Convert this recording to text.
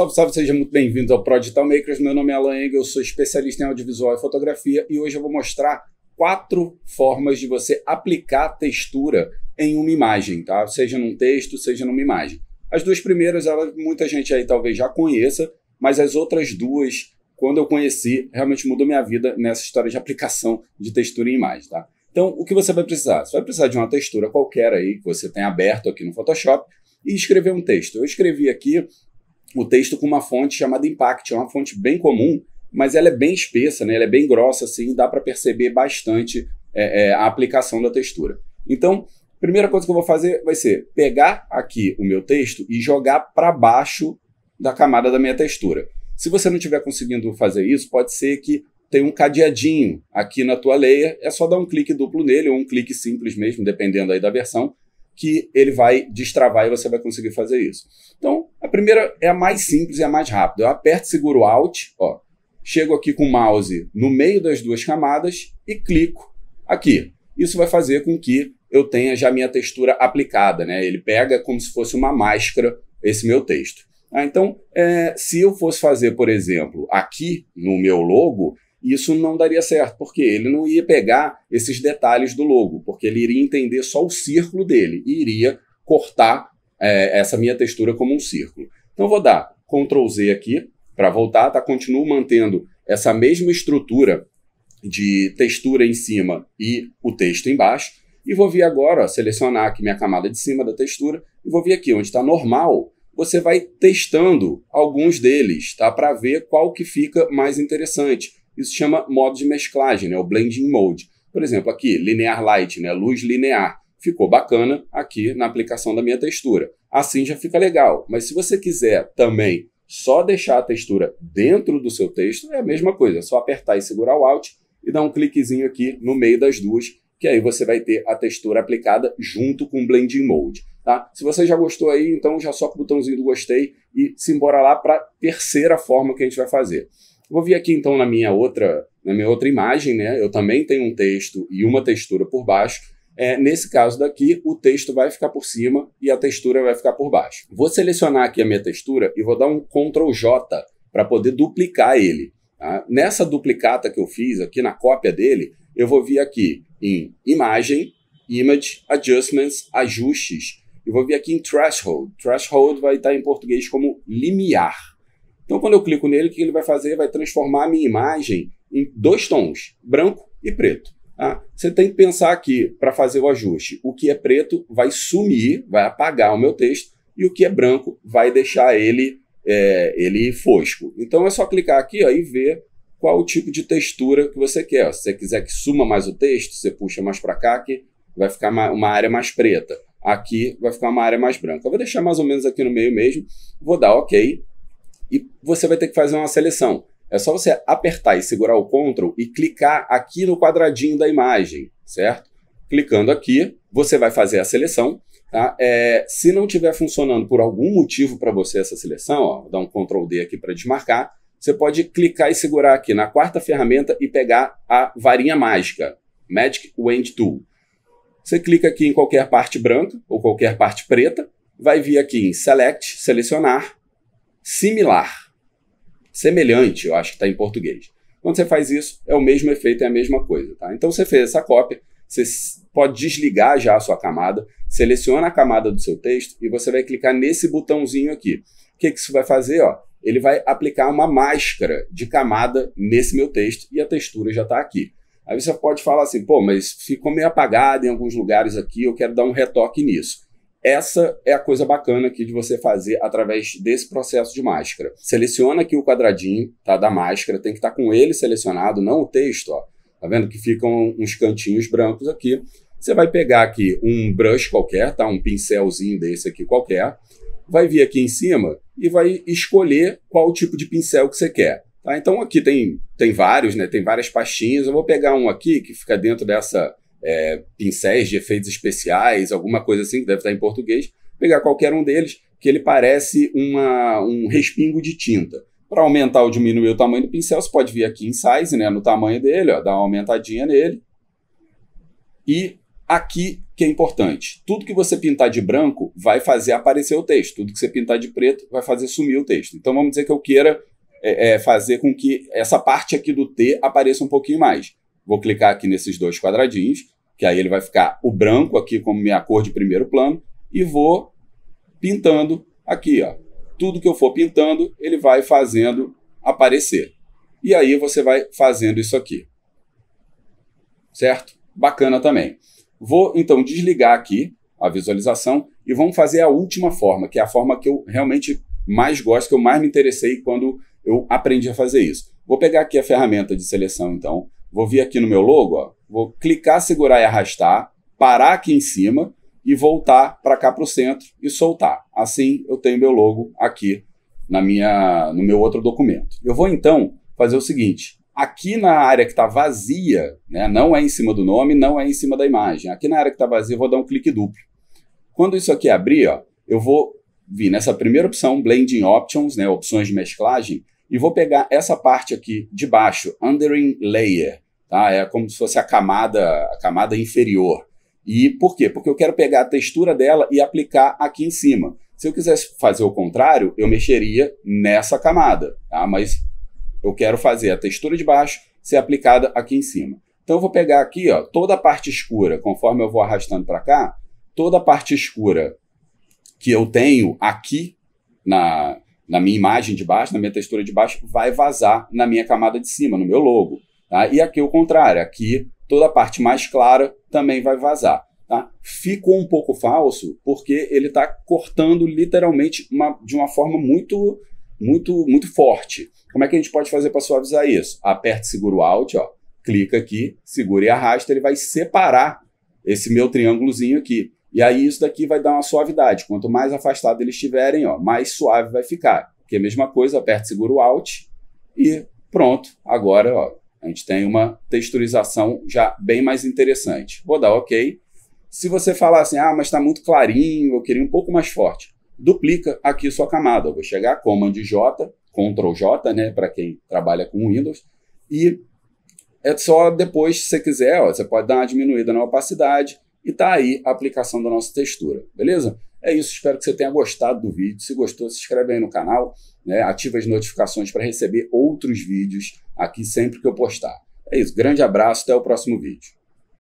Salve, salve, sejam muito bem-vindos ao Prodigital Makers. Meu nome é Alan Engel, sou especialista em audiovisual e fotografia e hoje eu vou mostrar quatro formas de você aplicar textura em uma imagem, tá? Seja num texto, seja numa imagem. As duas primeiras, ela, muita gente aí talvez já conheça, mas as outras duas, quando eu conheci, realmente mudou minha vida nessa história de aplicação de textura em imagem, tá? Então, o que você vai precisar? Você vai precisar de uma textura qualquer aí que você tem aberto aqui no Photoshop e escrever um texto. Eu escrevi aqui o texto com uma fonte chamada Impact, é uma fonte bem comum, mas ela é bem espessa, né? ela é bem grossa, assim, dá para perceber bastante é, é, a aplicação da textura. Então, primeira coisa que eu vou fazer vai ser pegar aqui o meu texto e jogar para baixo da camada da minha textura. Se você não estiver conseguindo fazer isso, pode ser que tenha um cadeadinho aqui na tua layer, é só dar um clique duplo nele ou um clique simples mesmo, dependendo aí da versão, que ele vai destravar e você vai conseguir fazer isso. Então, a primeira é a mais simples e a mais rápida. Eu aperto, seguro Alt, ó, chego aqui com o mouse no meio das duas camadas e clico aqui. Isso vai fazer com que eu tenha já minha textura aplicada, né? Ele pega como se fosse uma máscara esse meu texto. Ah, então, é, se eu fosse fazer, por exemplo, aqui no meu logo, isso não daria certo, porque ele não ia pegar esses detalhes do logo, porque ele iria entender só o círculo dele e iria cortar é, essa minha textura como um círculo. Então vou dar Ctrl Z aqui para voltar, tá? Continuo mantendo essa mesma estrutura de textura em cima e o texto embaixo. E vou vir agora, ó, selecionar aqui minha camada de cima da textura e vou vir aqui onde está normal. Você vai testando alguns deles, tá? Para ver qual que fica mais interessante. Isso chama modo de mesclagem, né? o blending mode. Por exemplo, aqui, linear light, né? luz linear. Ficou bacana aqui na aplicação da minha textura. Assim já fica legal. Mas se você quiser também só deixar a textura dentro do seu texto, é a mesma coisa. É só apertar e segurar o Alt e dar um cliquezinho aqui no meio das duas, que aí você vai ter a textura aplicada junto com o Blending Mode. Tá? Se você já gostou aí, então já soca o botãozinho do gostei e se embora lá para a terceira forma que a gente vai fazer. Vou vir aqui então na minha outra, na minha outra imagem, né? Eu também tenho um texto e uma textura por baixo. É, nesse caso daqui, o texto vai ficar por cima e a textura vai ficar por baixo. Vou selecionar aqui a minha textura e vou dar um Ctrl J para poder duplicar ele. Tá? Nessa duplicata que eu fiz aqui na cópia dele, eu vou vir aqui em Imagem, Image, Adjustments, Ajustes, e vou vir aqui em Threshold. Threshold vai estar em português como limiar. Então, quando eu clico nele, o que ele vai fazer? Vai transformar a minha imagem em dois tons, branco e preto. Tá? Você tem que pensar aqui, para fazer o ajuste, o que é preto vai sumir, vai apagar o meu texto, e o que é branco vai deixar ele, é, ele fosco. Então, é só clicar aqui ó, e ver qual o tipo de textura que você quer. Se você quiser que suma mais o texto, você puxa mais para cá, que vai ficar uma área mais preta. Aqui vai ficar uma área mais branca. Eu vou deixar mais ou menos aqui no meio mesmo, vou dar OK e você vai ter que fazer uma seleção. É só você apertar e segurar o Ctrl e clicar aqui no quadradinho da imagem, certo? Clicando aqui, você vai fazer a seleção. Tá? É, se não estiver funcionando por algum motivo para você essa seleção, ó, vou dar um Ctrl D aqui para desmarcar, você pode clicar e segurar aqui na quarta ferramenta e pegar a varinha mágica, Magic Wand Tool. Você clica aqui em qualquer parte branca ou qualquer parte preta, vai vir aqui em Select, selecionar, similar. Semelhante, eu acho que está em português. Quando você faz isso, é o mesmo efeito, é a mesma coisa. Tá? Então você fez essa cópia, você pode desligar já a sua camada, seleciona a camada do seu texto e você vai clicar nesse botãozinho aqui. O que, que isso vai fazer? Ó? Ele vai aplicar uma máscara de camada nesse meu texto e a textura já está aqui. Aí você pode falar assim, pô, mas ficou meio apagado em alguns lugares aqui, eu quero dar um retoque nisso. Essa é a coisa bacana aqui de você fazer através desse processo de máscara. Seleciona aqui o quadradinho tá, da máscara, tem que estar tá com ele selecionado, não o texto. Ó. Tá vendo que ficam uns cantinhos brancos aqui. Você vai pegar aqui um brush qualquer, tá? um pincelzinho desse aqui qualquer, vai vir aqui em cima e vai escolher qual tipo de pincel que você quer. Tá? Então aqui tem, tem vários, né? tem várias pastinhas. Eu vou pegar um aqui que fica dentro dessa é, pincéis de efeitos especiais, alguma coisa assim, que deve estar em português, pegar qualquer um deles, que ele parece uma, um respingo de tinta. Para aumentar ou diminuir o tamanho do pincel, você pode vir aqui em size, né, no tamanho dele, ó, dar uma aumentadinha nele. E Aqui que é importante. Tudo que você pintar de branco vai fazer aparecer o texto. Tudo que você pintar de preto vai fazer sumir o texto. Então vamos dizer que eu queira é, é, fazer com que essa parte aqui do T apareça um pouquinho mais. Vou clicar aqui nesses dois quadradinhos, que aí ele vai ficar o branco aqui como minha cor de primeiro plano, e vou pintando aqui, ó. Tudo que eu for pintando, ele vai fazendo aparecer. E aí você vai fazendo isso aqui. Certo? Bacana também. Vou então desligar aqui a visualização e vamos fazer a última forma, que é a forma que eu realmente mais gosto, que eu mais me interessei quando eu aprendi a fazer isso. Vou pegar aqui a ferramenta de seleção, então. Vou vir aqui no meu logo, ó, vou clicar, segurar e arrastar, parar aqui em cima e voltar para cá para o centro e soltar. Assim eu tenho meu logo aqui na minha, no meu outro documento. Eu vou então fazer o seguinte: Aqui na área que está vazia, né, não é em cima do nome, não é em cima da imagem. Aqui na área que está vazia, eu vou dar um clique duplo. Quando isso aqui abrir, ó, eu vou vir nessa primeira opção, Blending Options, né, opções de mesclagem, e vou pegar essa parte aqui de baixo, Undering Layer. Tá? É como se fosse a camada, a camada inferior. E por quê? Porque eu quero pegar a textura dela e aplicar aqui em cima. Se eu quisesse fazer o contrário, eu mexeria nessa camada, tá? mas eu quero fazer a textura de baixo ser aplicada aqui em cima. Então eu vou pegar aqui, ó, toda a parte escura, conforme eu vou arrastando para cá, toda a parte escura que eu tenho aqui na, na minha imagem de baixo, na minha textura de baixo, vai vazar na minha camada de cima, no meu logo. Tá? E aqui o contrário, aqui toda a parte mais clara também vai vazar. Tá? Ficou um pouco falso porque ele está cortando literalmente uma, de uma forma muito, muito, muito forte. Como é que a gente pode fazer para suavizar isso? Aperte segura o Alt, ó, clica aqui, segura e arrasta, ele vai separar esse meu triângulozinho aqui. E aí isso daqui vai dar uma suavidade. Quanto mais afastado eles estiverem, ó, mais suave vai ficar. Que é a mesma coisa, aperte segura o Alt e pronto. Agora, ó, a gente tem uma texturização já bem mais interessante. Vou dar OK. Se você falar assim, ah, mas está muito clarinho, eu queria um pouco mais forte, duplica aqui sua camada. Eu vou chegar, Command J, Ctrl J, né, para quem trabalha com Windows, e é só depois, se você quiser, ó, você pode dar uma diminuída na opacidade e tá aí a aplicação da nossa textura, beleza? É isso, espero que você tenha gostado do vídeo. Se gostou, se inscreve aí no canal, né, ativa as notificações para receber outros vídeos aqui sempre que eu postar. É isso, grande abraço, até o próximo vídeo.